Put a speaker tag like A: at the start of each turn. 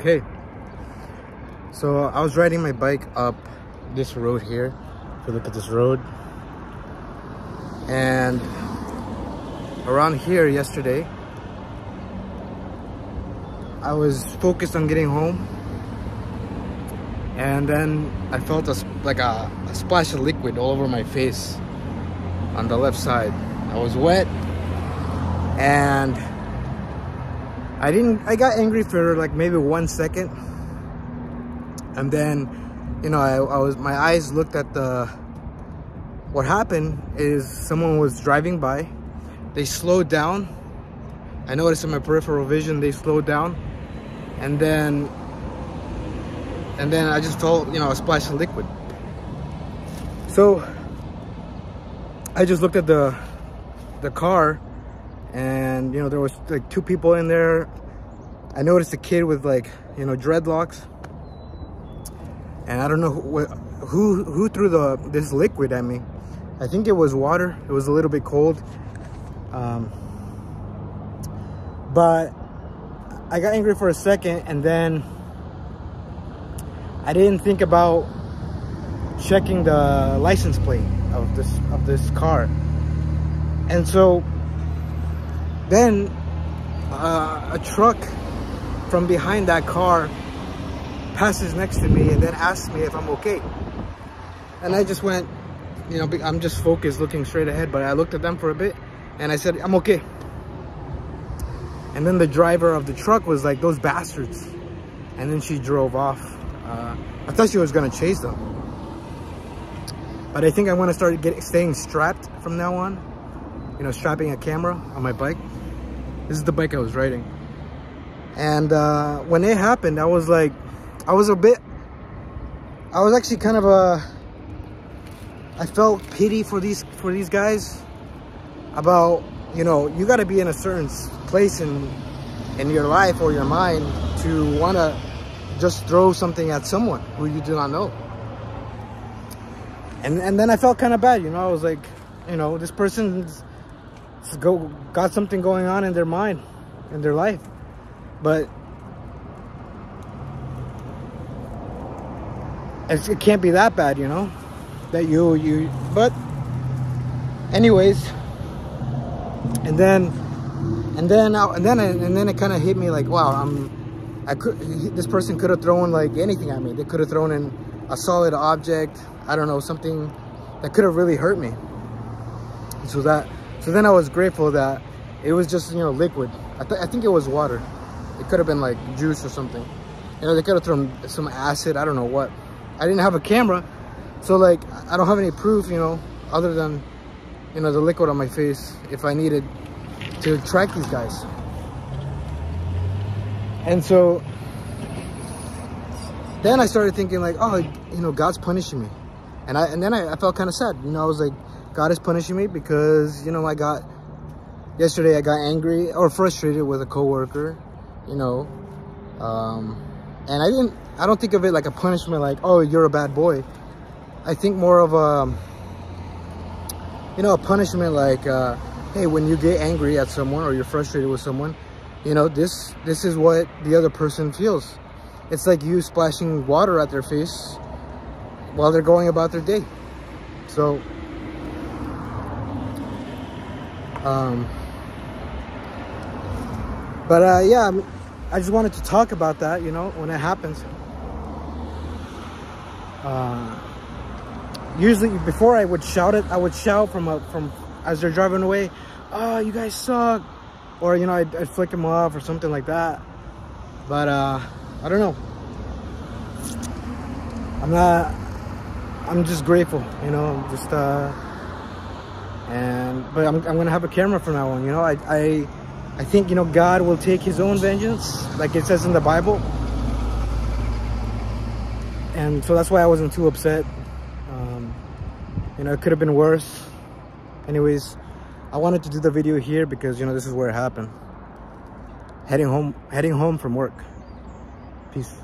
A: Okay, so I was riding my bike up this road here. If you look at this road, and around here yesterday, I was focused on getting home, and then I felt a, like a, a splash of liquid all over my face on the left side. I was wet, and I didn't, I got angry for like maybe one second. And then, you know, I, I was, my eyes looked at the, what happened is someone was driving by. They slowed down. I noticed in my peripheral vision, they slowed down. And then, and then I just felt, you know, a splash of liquid. So I just looked at the, the car and you know there was like two people in there. I noticed a kid with like you know dreadlocks. And i don't know who who, who threw the this liquid at me. I think it was water. It was a little bit cold. Um, but i got angry for a second and then i didn't think about checking the license plate of this of this car. And so then uh, a truck from behind that car passes next to me and then asks me if I'm okay. And I just went, you know, I'm just focused looking straight ahead, but I looked at them for a bit and I said, I'm okay. And then the driver of the truck was like, those bastards. And then she drove off. Uh, I thought she was gonna chase them. But I think I wanna start getting, staying strapped from now on. You know, strapping a camera on my bike. This is the bike I was riding. And uh, when it happened, I was like, I was a bit, I was actually kind of a, I felt pity for these, for these guys about, you know, you got to be in a certain place in, in your life or your mind to want to just throw something at someone who you do not know. And, and then I felt kind of bad, you know, I was like, you know, this person's go got something going on in their mind in their life. But it can't be that bad you know? That you you but anyways. And then and then I, and then and then it kind of hit me like wow i'm i could this person could have thrown like anything at me. They could have thrown in a solid object i don't know something that could have really hurt me. So that so then I was grateful that it was just, you know, liquid. I, th I think it was water. It could have been like juice or something. You know, they could have thrown some acid, I don't know what. I didn't have a camera, so like, I don't have any proof, you know, other than, you know, the liquid on my face if I needed to track these guys. And so, then I started thinking like, oh, you know, God's punishing me. And I and then I, I felt kind of sad. You know, I was like, God is punishing me because, you know, I got, yesterday I got angry or frustrated with a coworker, you know, um, and I didn't, I don't think of it like a punishment, like, oh, you're a bad boy. I think more of a, you know, a punishment like, uh, hey, when you get angry at someone or you're frustrated with someone, you know, this, this is what the other person feels. It's like you splashing water at their face while they're going about their day. So um, but uh, yeah, I just wanted to talk about that, you know, when it happens. Uh, usually before I would shout it, I would shout from a, from as they're driving away, oh, you guys suck. Or, you know, I'd, I'd flick them off or something like that. But uh, I don't know. I'm not, I'm just grateful, you know, just, uh, and but I'm, I'm gonna have a camera from now on you know? I, I I think you know God will take his own vengeance like it says in the Bible. And so that's why I wasn't too upset. Um, you know it could have been worse. Anyways I wanted to do the video here because you know this is where it happened. Heading home heading home from work. Peace